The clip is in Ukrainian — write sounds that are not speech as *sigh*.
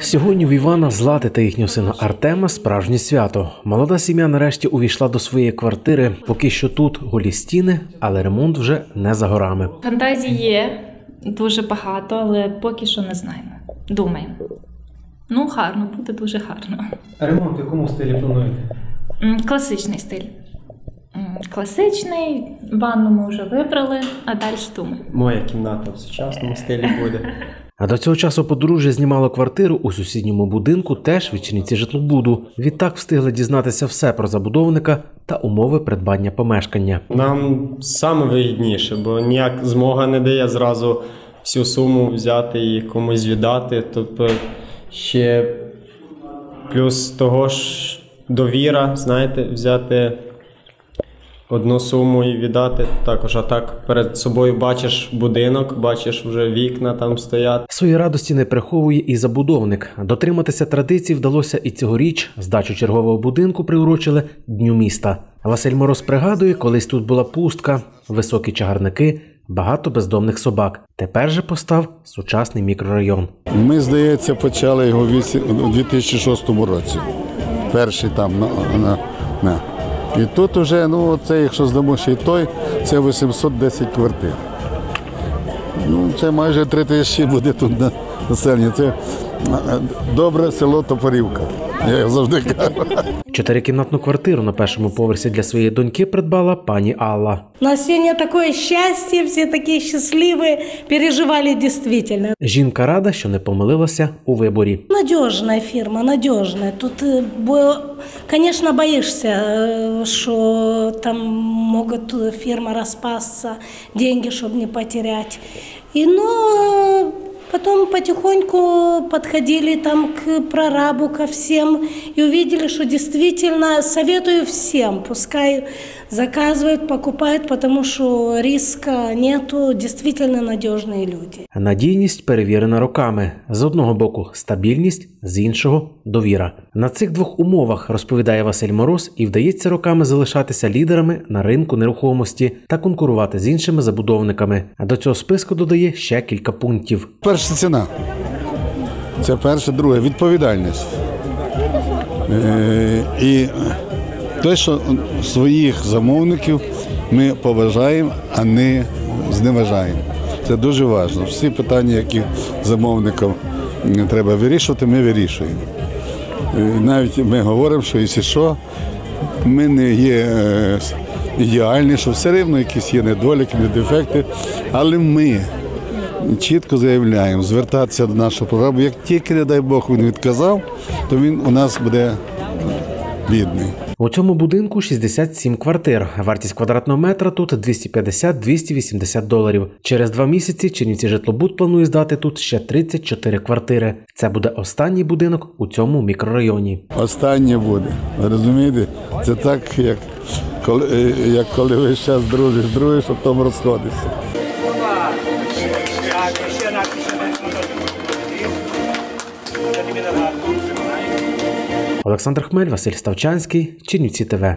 Сьогодні в Івана Злати та їхнього сина Артема справжнє свято. Молода сім'я нарешті увійшла до своєї квартири. Поки що тут голі стіни, але ремонт вже не за горами. Фантазій є дуже багато, але поки що не знаємо. Думаємо. Ну, гарно, буде дуже гарно. Ремонт в якому стилі плануєте? Класичний стиль. Класичний, ванну ми вже вибрали, а далі думаємо. Моя кімната в сучасному стилі буде. *laughs* А до цього часу подружжя знімало квартиру у сусідньому будинку, теж від Чернівці житлобуду. Відтак встигли дізнатися все про забудовника та умови придбання помешкання. Нам саме вигідніше, бо ніяк змога не дає зразу всю суму взяти і комусь віддати. Тобто ще плюс того ж довіра, знаєте, взяти одну суму і віддати також. А так перед собою бачиш будинок, бачиш вже вікна там стоять. Свої радості не приховує і забудовник. Дотриматися традицій вдалося і цьогоріч. Здачу чергового будинку приурочили Дню міста. Василь Мороз пригадує, колись тут була пустка, високі чагарники, багато бездомних собак. Тепер же постав сучасний мікрорайон. Ми, здається, почали його у 2006 році. Перший там на, на, на. І тут вже, ну це, якщо здамо ще й той, це 810 квартир. Ну, це майже 3 тисячі буде тут на населення. Це е, добре село Топорівка. Я завжди кажу. Чотирикімнатну квартиру на першому поверсі для своєї доньки придбала пані Алла. У нас сегодня такое счастье, все такие счастливые, переживали действительно. Жінка рада, що не помилилася у виборі. Надежная фирма, надежная. Тут, э, бо- конечно, боишься, э, что там могут э, фирма распасться, деньги, чтобы не потерять. И, но э, потом потихоньку подходили там к прорабу, ко всем и увидели, что действительно советую всем, пускай заказывают, покупают, потому что риска нету, действительно надежные люди. Надійність перевірена роками. З одного боку стабільність, з іншого довіра. На цих двох умовах розповідає Василь Мороз, і вдається роками залишатися лідерами на ринку нерухомості та конкурувати з іншими забудовниками. А до цього списку додає ще кілька пунктів. Перша ціна. Це перше, друге відповідальність. Е, і те, що своїх замовників ми поважаємо, а не зневажаємо. Це дуже важливо. Всі питання, які замовникам треба вирішувати, ми вирішуємо. Е, Навіть ми говоримо, що якщо що, ми не є е, ідеальні, що все рівно якісь є недоліки, недефекти, але ми чітко заявляємо, звертатися до нашого програму. Як тільки, не дай Бог, він відказав, то він у нас буде бідний. У цьому будинку 67 квартир. Вартість квадратного метра тут 250-280 доларів. Через два місяці Чернівці житлобуд планує здати тут ще 34 квартири. Це буде останній будинок у цьому мікрорайоні. Останнє буде. Ви розумієте? Це так, як коли, е, як коли весь час дружиш, дружиш, а потім розходишся. Олександр Хмель, Василь Ставчанський, Чернівці ТВ.